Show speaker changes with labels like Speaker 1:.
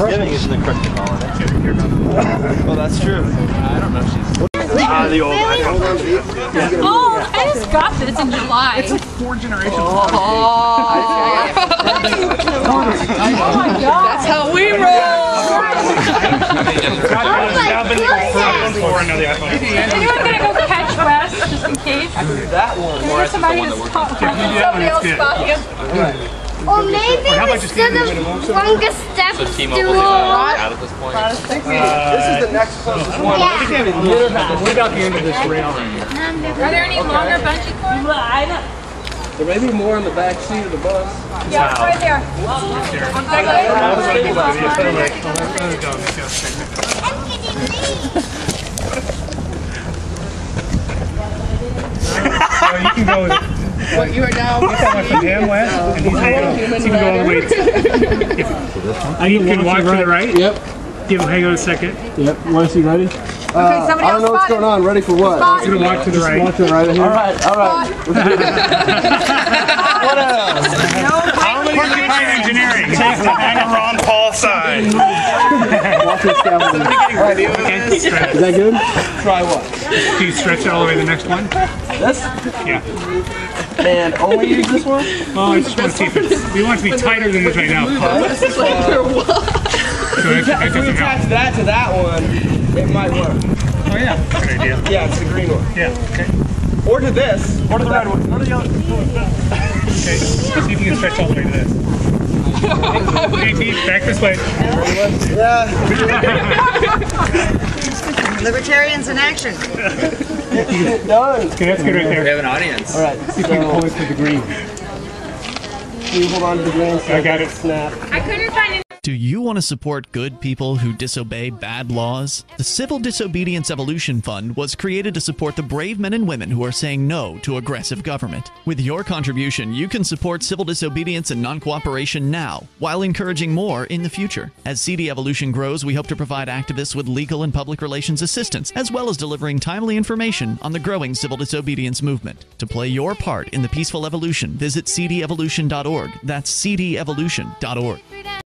Speaker 1: Thanksgiving isn't the correct holiday. Well, that's true. I don't know if she's. Ah, the old one.
Speaker 2: Oh, I just got this in July. It's like
Speaker 3: Four generations.
Speaker 2: oh my god.
Speaker 4: That's how we roll.
Speaker 3: Four another iPhone.
Speaker 2: Anyone gonna go catch Wes just in case?
Speaker 1: That one.
Speaker 2: Is there somebody that's top
Speaker 3: Somebody else spot him.
Speaker 5: Or maybe
Speaker 3: how about just
Speaker 5: instead
Speaker 3: getting
Speaker 5: of longer steps,
Speaker 6: So
Speaker 5: do
Speaker 6: T-Mobile's
Speaker 5: a
Speaker 6: out at this point.
Speaker 1: This is the next closest one.
Speaker 5: Yeah.
Speaker 3: What about the end of this rail?
Speaker 2: Are there any longer bungee cords?
Speaker 1: There may be more in the back seat of the bus.
Speaker 2: Yeah, it's right there.
Speaker 3: So you can go.
Speaker 4: What you are now.
Speaker 3: Someone from him, Wes, and he's gonna go. He can all the way. To, you can walk to the right.
Speaker 1: Yep.
Speaker 3: You hang on a second.
Speaker 1: Yep. Want to see ready?
Speaker 2: Okay, uh, somebody
Speaker 1: I don't
Speaker 2: else
Speaker 1: know what's going on. Ready for what?
Speaker 2: Spot.
Speaker 3: He's gonna walk to the right.
Speaker 1: Walk to the right. All right. All right. what else?
Speaker 3: How many Fine engineering. Take the hang Ron Paul side.
Speaker 1: Walk to the.
Speaker 3: Okay.
Speaker 1: Is that good? Try what?
Speaker 3: Do you stretch it all the way to the next one?
Speaker 1: This?
Speaker 3: Yeah.
Speaker 1: And only use this one?
Speaker 3: Oh, I just want to see if it's. We want it to be tighter than this right now.
Speaker 4: This is like your what?
Speaker 3: So that, that
Speaker 1: If we attach
Speaker 3: help.
Speaker 1: that to that one, it might work.
Speaker 3: Oh yeah, good idea.
Speaker 1: Yeah, it's the green one.
Speaker 3: Yeah. Okay.
Speaker 1: Or to this. Or to the red one. Or to the other.
Speaker 3: Okay. See if you can stretch all the way to this. Okay, Pete, back this way.
Speaker 1: Yeah.
Speaker 4: Libertarians in action.
Speaker 1: Done.
Speaker 3: Okay, that's good right there.
Speaker 6: We have an audience.
Speaker 1: All right.
Speaker 3: Let's see if we can pull it to the green.
Speaker 1: You hold on to the green so
Speaker 3: I got it.
Speaker 1: Snap.
Speaker 2: I couldn't find any.
Speaker 7: Do you want to support good people who disobey bad laws? The Civil Disobedience Evolution Fund was created to support the brave men and women who are saying no to aggressive government. With your contribution, you can support civil disobedience and non cooperation now, while encouraging more in the future. As CD Evolution grows, we hope to provide activists with legal and public relations assistance, as well as delivering timely information on the growing civil disobedience movement. To play your part in the peaceful evolution, visit cdevolution.org. That's cdevolution.org.